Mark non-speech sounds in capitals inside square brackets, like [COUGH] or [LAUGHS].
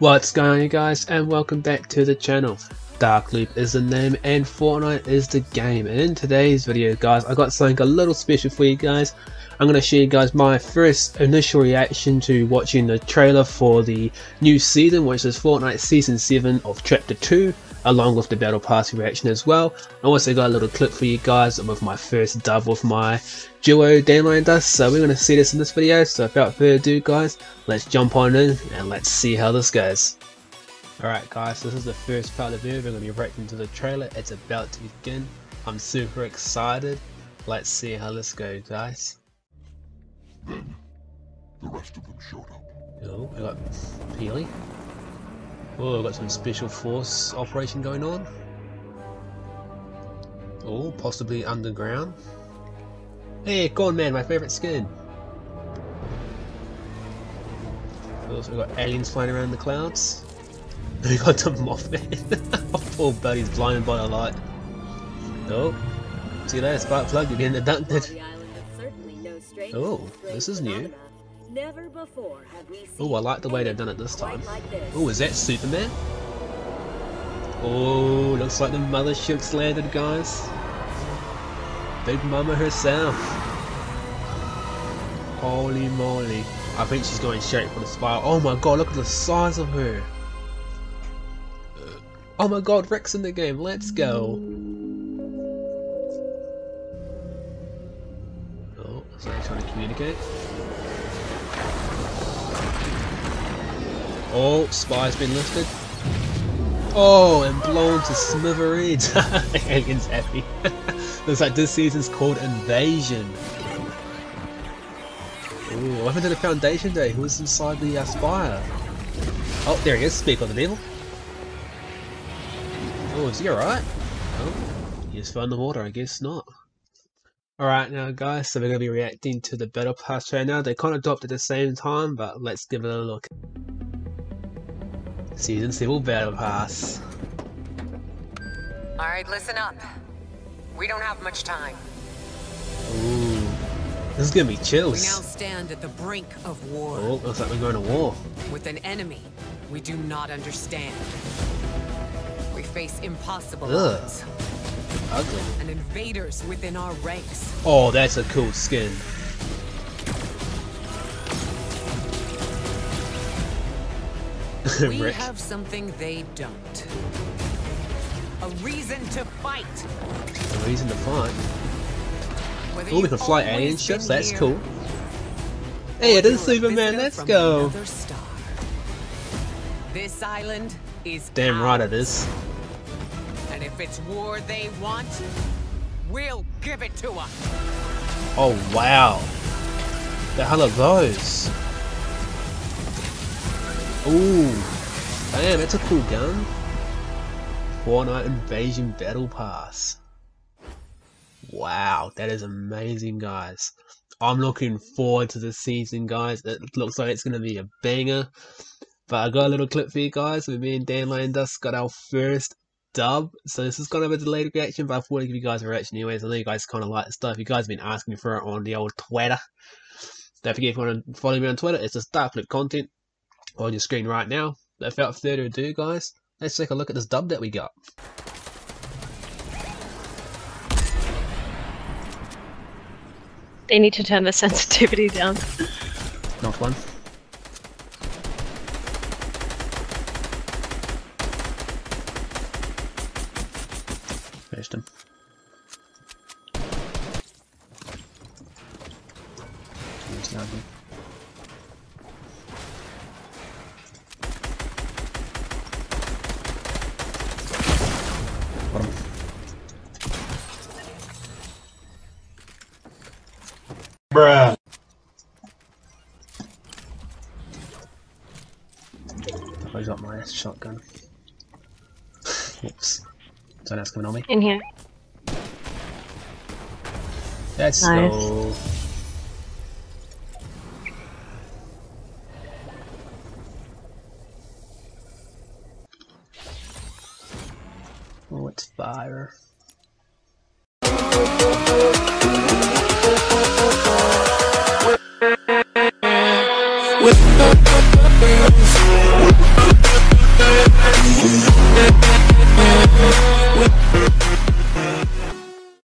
What's going on guys and welcome back to the channel. Dark Loop is the name and Fortnite is the game and in today's video guys I got something a little special for you guys. I'm going to show you guys my first initial reaction to watching the trailer for the new season which is Fortnite Season 7 of Chapter 2 along with the Battle Pass reaction as well. I also got a little clip for you guys of my first dub with my duo Dandelion Dust, so we're going to see this in this video, so without further ado guys, let's jump on in and let's see how this goes. Alright guys, this is the first part of the video, we're going to be reacting to the trailer, it's about to begin, I'm super excited, let's see how this goes guys. Then, the rest of them showed up. Oh, I got Peely. Oh, I've got some special force operation going on. Oh, possibly underground. Hey, Corn Man, my favourite skin. Oh, also got aliens flying around the clouds. [LAUGHS] We got the Mothman. [LAUGHS] Poor buddy's blinded by the light. Oh, see you later, Spark Plug, you're getting abducted. Oh, this is new. Never before have we Oh, I like the way they've done it this time. like. Oh, is that Superman? Oh, looks like the mothership's landed, guys. Big Mama herself. Holy moly. I think she's going straight for the spire. Oh my god, look at the size of her. Oh my god, Rex in the game. Let's go. Oh, so they're trying to communicate. Oh, spy's been lifted. Oh, and blown to smithereens. [LAUGHS] Alien's happy. [LAUGHS] Looks like this season's called Invasion. Ooh, what happened to the Foundation Day? Who's inside the uh, spire? Oh, there he is. Speak of the devil. Oh, is he alright? Oh, he's found the water. I guess not. Alright now guys, so we're going to be reacting to the Battle Pass now. They kind of dropped at the same time, but let's give it a look. Season 7 Battle Pass. Alright, listen up. We don't have much time. Ooh. This is gonna be chills. We now stand at the brink of war Oh, looks like we're going to war. with an enemy we do not understand. We face impossible Ugh. odds Ugly. and invaders within our ranks. Oh, that's a cool skin. [LAUGHS] We Rick. have something they don't. A reason to fight. A reason to fight. Whether Oh, we can fly alien ships, that's here cool. Hey, it is Superman, let's go. This island is Damn right it is. And if it's war they want, we'll give it to them. Oh, wow. The hell are those? Ooh. Damn, that's a cool gun. Fortnite Invasion Battle Pass. Wow, that is amazing, guys. I'm looking forward to the season, guys. It looks like it's going to be a banger. But I got a little clip for you guys. with me and Dandelion Dust got our first dub. So this is kind of a delayed reaction, but I thought I'd give you guys a reaction anyways. I know you guys kind of like the stuff. You guys have been asking for it on the old Twitter. Don't forget if you want to follow me on Twitter, it's just Darkloop content on your screen right now. Without further ado, guys, let's take a look at this dub that we got. They need to turn the sensitivity down. Not fun. Finished him. He's down here. Got him. I got my shotgun. Whoops. So that's coming on me. In here. Let's Nice. go. Oh, it's fire. with